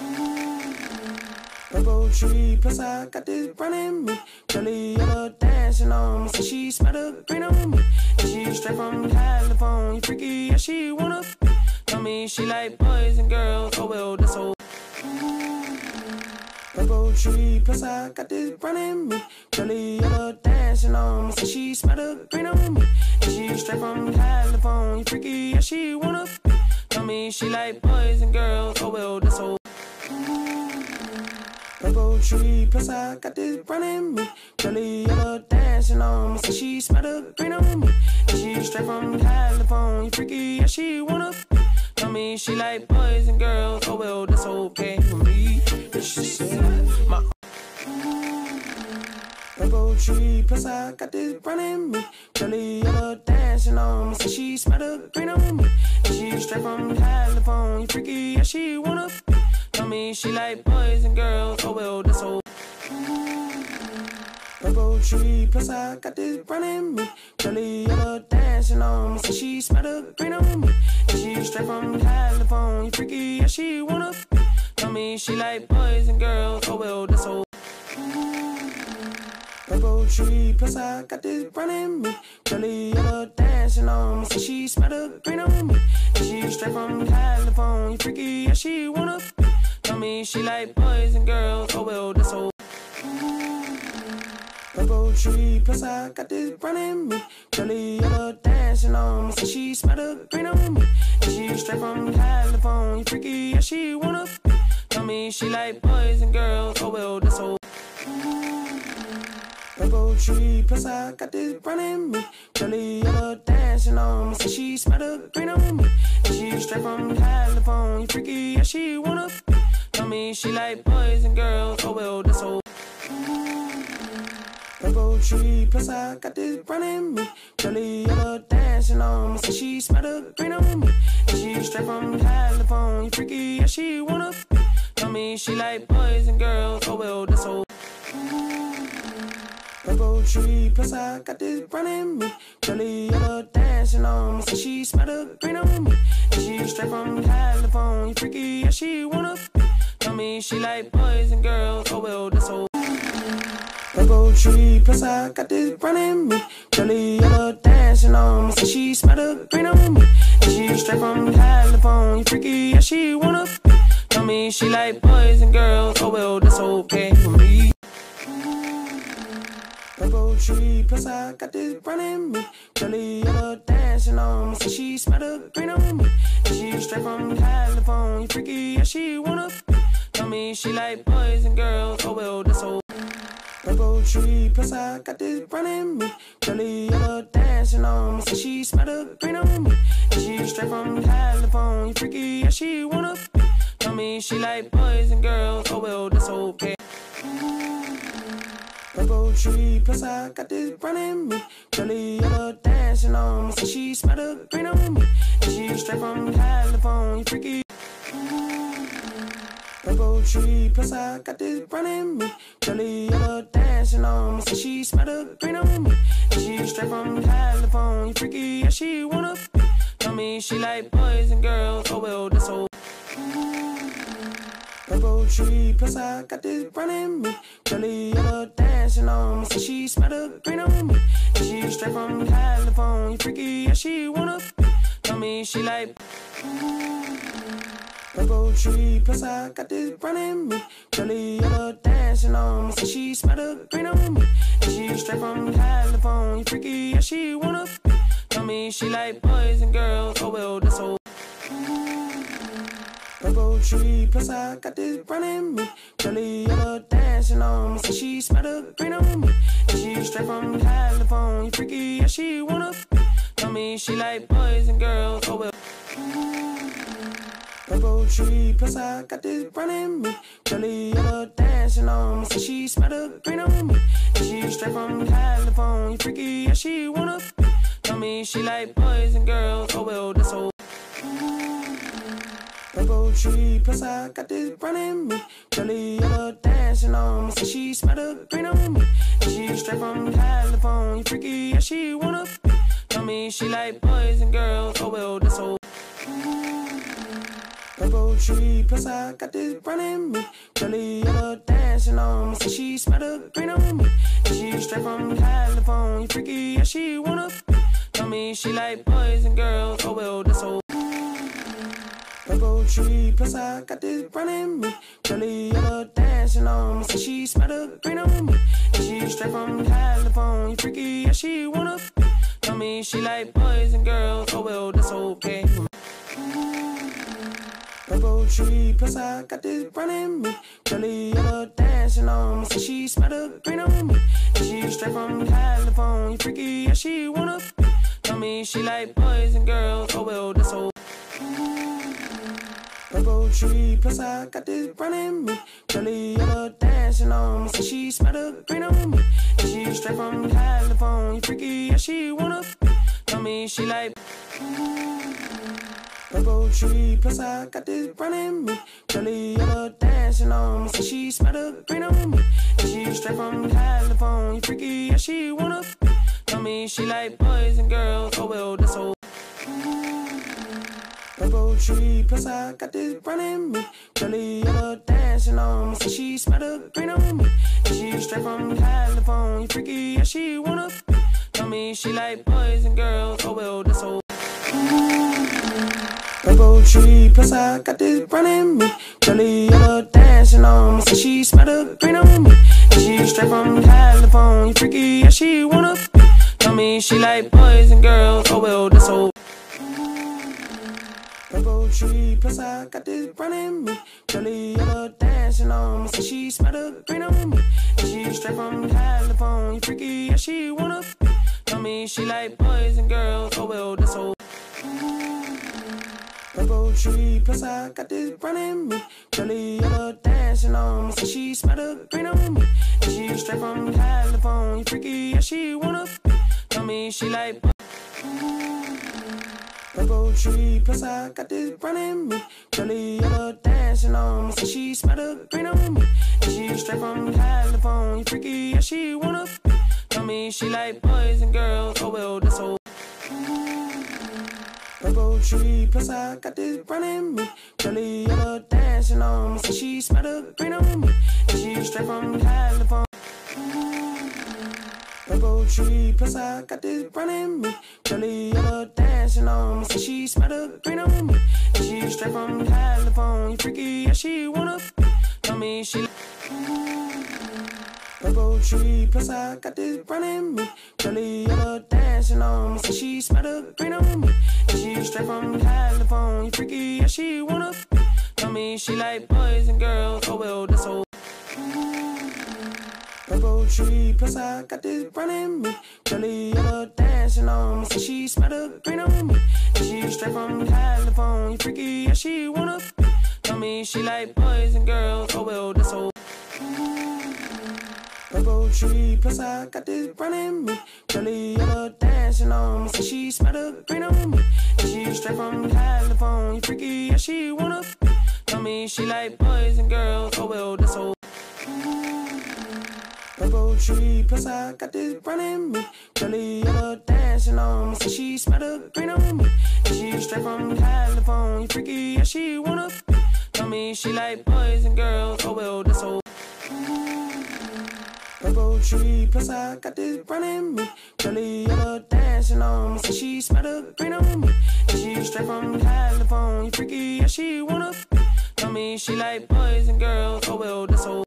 Mm. Rainbow tree, plus I got this running me. Curly yellow dancing on me, so she smell the green on me. And she straight from California, freaky, yeah, she wanna be. Tell me she like boys and girls, oh well, that's so. Mm. Rainbow tree, plus I got this running me. Curly yellow dancing on me, so she smell the green on me. And she straight from California, freaky, yeah, she wanna be. Tell me she like boys and girls, oh well, that's so. Rainbow tree, plus I got this running me. Curly yellow dancing on me, so she smell the green on me. And she straight from California, freaky, yeah, she wanna be. Tell me she like boys and girls, oh well, that's okay for me. And she said, my Rainbow tree, plus I got this running me. Curly yellow dancing on me, so she smell the green on me. And she straight from California, freaky, yeah, she wanna be. Me she like boys and girls, oh well, that's so. Purple tree, plus I got this running me. Curly dancing on me, so she smell the green on me. And she straight from California, freaky, yeah, she wanna be. Tell me she like boys and girls, oh well, that's so. Purple tree, plus I got this running me. Curly dancing on me, so she smell the green on me. And she straight from California, freaky, yeah, she wanna be. Me she like boys and girls, oh well, that's so. Rainbow tree, plus I got this running me. Curly yellow dancing on me, so she smell the green on me. And she straight from California, freaky, yeah, she wanna be. Tell me she like boys and girls, oh well, that's so. Rainbow tree, plus I got this running me. Curly yellow dancing on me, so she smell the green on me. And she straight from California, freaky, yeah, she wanna be. Tell me she like boys and girls, oh well, that's so. Rainbow tree, plus I got this running me. Curly dancing on me, so she smell the green on me. And she straight from California, freaky, yeah, she wanna be. Tell me she like boys and girls, oh well, that's so. Rainbow tree, plus I got this running me. Curly dancing on me, so she smell the green on me. And she straight from California, freaky, yeah, she wanna be. Me she like boys and girls, oh well, that's so. Rainbow tree, plus I got this running me. Curly yellow dancing on me, so she smell the green on me. And she straight from California, freaky, yeah, she wanna be. Tell me she like boys and girls, oh well, that's okay with me. Rainbow tree, plus I got this running me. Curly yellow dancing on me, so she smell the green on me. And she straight from California, freaky, yeah, she wanna be. Me she like boys and girls, oh well, that's so. Rainbow tree, plus I got this running me. Curly yellow dancing on me, so she smell the green on me. And she straight from California, freaky, yeah, she wanna be. Tell me she like boys and girls, oh well, that's okay. Rainbow tree, plus I got this running me. Curly yellow dancing on me, so she smell the green on me. And she straight from California, freaky. Rainbow tree, plus I got this running me. Curly yellow dancing on me, so she smell the green on me. And she straight from California, freaky, yeah, she wanna be. Tell me she like boys and girls, oh well, that's so. Rainbow tree, plus I got this running me. Curly yellow dancing on me, so she smell the green on me. And she straight from California, freaky, yeah, she wanna be. Tell me she like. Rainbow tree, plus I got this running me. Curly yellow dancing on me, so she smell the green on me. And she straight from California, freaky, yeah, she wanna be. Tell me she like boys and girls, oh well, that's so. Rainbow tree, plus I got this running me. Curly yellow dancing on me, so she smell the green on me. And she straight from California, freaky, yeah, she wanna be. Tell me she like boys and girls, oh well. Rainbow tree, plus I got this running me. Curly yellow dancing on me, so she smell the green on me. And she straight from California, freaky, yeah, she wanna be. Tell me she like boys and girls, oh well, that's so. Rainbow tree, plus I got this running me. Curly yellow dancing on me, so she smell the green on me. And she straight from California, freaky, yeah, she wanna be. Tell me she like boys and girls, oh well, that's so. Purple tree, plus I got this brown in me. Curly yellow dancing on me, so she smell the green on me. And she straight from California, freaky, yeah, she wanna. be. Tell me she like boys and girls, oh well, that's so. Purple tree, plus I got this brown in me. Curly yellow dancing on me, so she smell the green on me. And she straight from California, freaky, yeah, she wanna. be. Tell me she like boys and girls, oh well, that's okay. Purple tree, plus I got this brown in me. Curly yellow dancing on me, so she smell the green on me. And she straight from California, freaky, yeah, she wanna. Tell me she like boys and girls, oh well, that's so. Purple tree, plus I got this brown in me. Curly yellow dancing on me, so she smell the green on me. And she straight from California, freaky, yeah, she wanna. Tell me she like. Purple tree, plus I got this brown in me. Curly yellow dancing on me, so she smell the green on me. And she straight from California, freaky, yeah, she wanna. Tell me she like boys and girls, oh well, that's all. Purple tree, plus I got this brown in me. Curly yellow dancing on me, so she smell the green on me. And she straight from California, freaky, yeah, she wanna. Tell me she like boys and girls, oh well. Purple tree, plus I got this brown in me. Curly yellow dancing on me, so she smell the green on me. And she straight from California, freaky, yeah, she wanna. Tell me she like boys and girls, oh well, that's so. Purple tree, plus I got this brown in me. Curly yellow dancing on me, so she smell the green on me. And she straight from California, freaky, yeah, she wanna. Tell me she like boys and girls, oh well, that's so. Tree, plus I got this in me. Curly yellow dancing on me, so she smell the green on me. And she straight from California, freaky, yeah, she wanna. be. Tell me she like. Purple tree, plus I got this in me. Curly yellow dancing on me, so she smell the green on me. And she straight from California, freaky, yeah, she wanna. be. Tell me she like boys and girls, oh well, that's so. Purple tree, plus I got this brown in me. Curly yellow dancing on me, she smell the green on me. And she straight from California. Purple tree, plus I got this brown in me. Curly yellow dancing on me, she smell the green on me. And she straight from California, freaky, yeah, she wanna. be. Tell me she. Purple tree, plus I got this brown in me. Curly yellow dancing on me, so she smell the green on me. And she straight from California, freaky, yeah, she wanna. be. Tell me she like boys and girls, oh well, that's so. Purple tree, plus I got this brown in me. Curly yellow dancing on me, so she smell the green on me. And she straight from California, freaky, yeah, she wanna. be. Tell me she like boys and girls, oh well, that's so. Purple tree, plus I got this brown in me. Curly yellow dancing on me, so she smell the green on me. And she straight from California, freaky, yeah, she wanna. be. Tell me she like boys and girls, oh well, that's so. Purple tree, plus I got this brown in me. Curly yellow dancing on me, so she smell the green on me. And she straight from California, freaky, yeah, she wanna. be. Tell me she like boys and girls, oh well, that's so. Purple tree, plus I got this brown in me. Curly yellow dancing on me, so she smell the green on me. And she straight from California, freaky, yeah, she wanna. Tell me she like boys and girls, oh well, that's so.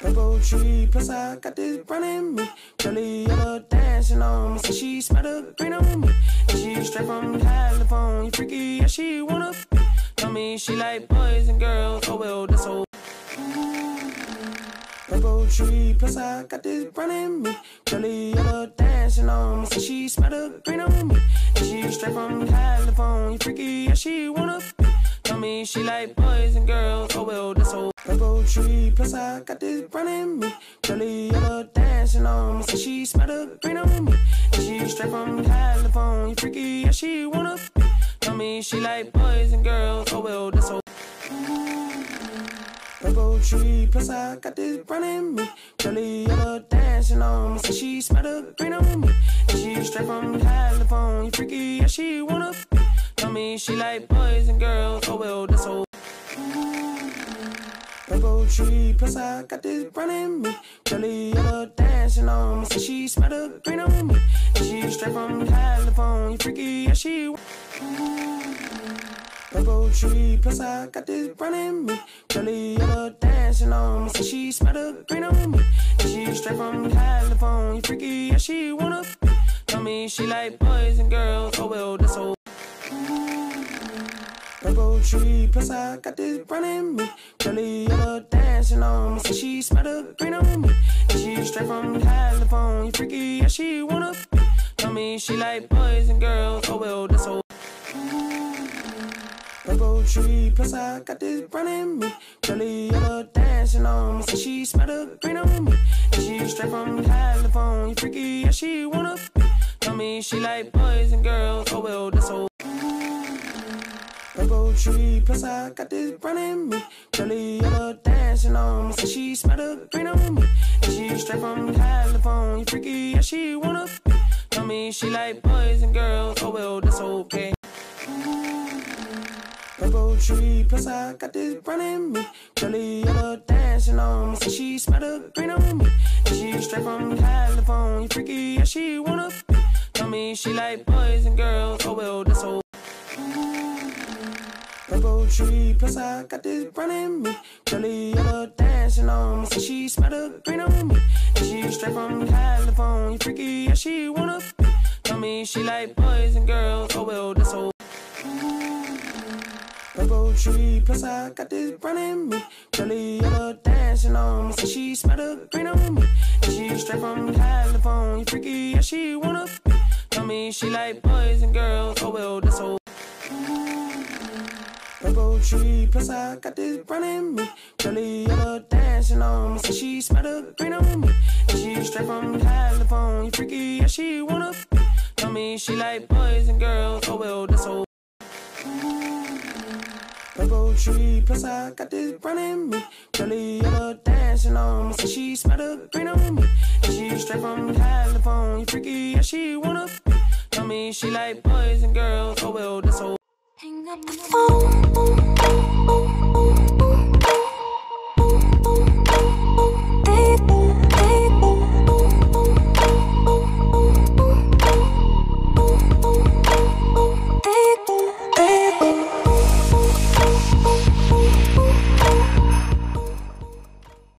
Purple tree, plus I got this brown in me. Curly yellow dancing on me, so she smell the green on me. And she straight from California, freaky, yeah, she wanna. Tell me she like boys and girls, oh well, that's so. Purple tree, plus I got this in me. Curly yellow dancing on me, so she smell the green on me. And she straight from California, freaky, yeah, she wanna. be. Tell me she like boys and girls, oh well, that's so. Purple tree, plus I got this in me. Curly yellow dancing on me, so she smell the green on me. And she straight from California, freaky, yeah, she wanna. be. Tell me she like boys and girls, oh well, that's so. Purple tree, plus I got this brown in me. Curly yellow dancing on me, so she smell the green on me. And she straight from California, freaky, yeah, she wanna. be. Tell me she like boys and girls. Oh well, that's so. Rainbow tree, plus I got this brown in me. Curly yellow dancing on me, so she smell the green on me. And she straight from California, freaky, yeah she. Rainbow tree, plus I got this brown in me. Curly yellow dancing on me, so she smell the green on me. And she straight from California, freaky, yeah she wanna. be. Tell me she like boys and girls, oh well, that's so. Rainbow tree, plus I got this brown in me. Curly yellow dancing on me, so she smell the green on me. And she straight from California, freaky, yeah she wanna. be. Tell me she like boys and girls, oh well, that's so. Rainbow tree, plus I got this brown in me. Curly yellow dancing on me, so she smell the green on me. And she straight from California, freaky, yeah she wanna. be. Tell me she like boys and girls, oh well, that's so. Rainbow tree, plus I got this brown in me. Curly yellow dancing on me, so she smell the green on me. And she straight from California, freaky, yeah she wanna. be. Tell me she like boys and girls, oh well, that's okay. Rainbow tree, plus I got this in me. Curly yellow dancing on me, so she smell the green on me. And she straight from California, freaky, yeah she wanna. Tell me she like boys and girls, oh well, that's okay. Rainbow tree, plus I got this in me. Curly yellow dancing on me, so she smell the green on me. And she straight from California, freaky, yeah she wanna. Tell me she like boys and girls, oh well, that's so. Rainbow tree, plus I got this brown in me. Curly yellow dancing on me, she smell the green on me. And she straight from California, freaky, yeah she wanna. Tell me she like boys and girls, oh well, that's so. Purple tree, plus I got this brown in me. Curly yellow dancing on me, she smell the green on me. And she straight from California, freaky, yeah she wanna. Tell me she like boys and girls, oh well, that's so. Rainbow tree, plus I got this brown in me. Curly yellow dancing on me, so she smell the green on me. And she straight from California, You freaky, yeah she wanna. Tell me she like boys and girls, oh well, that's so. Hang up the phone.